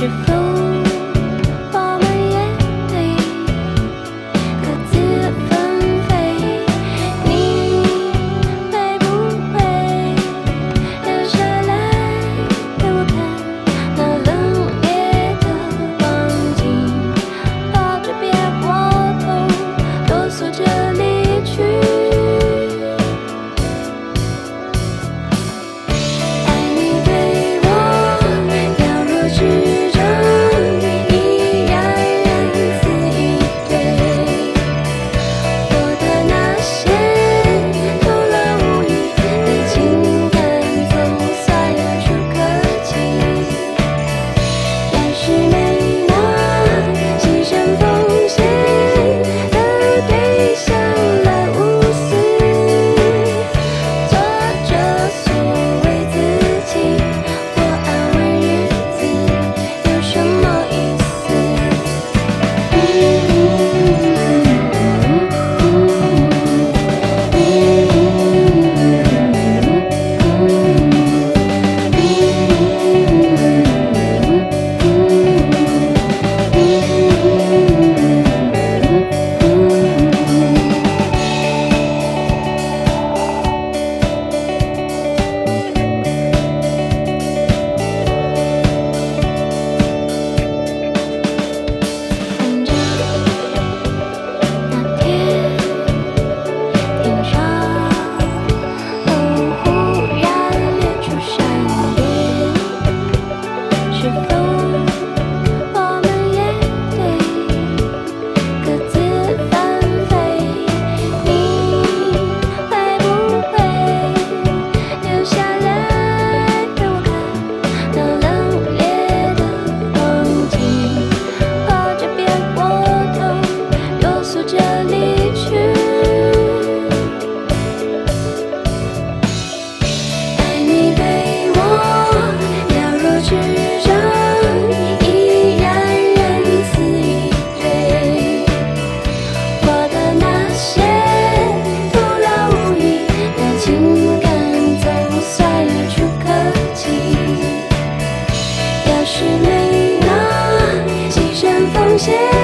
je changes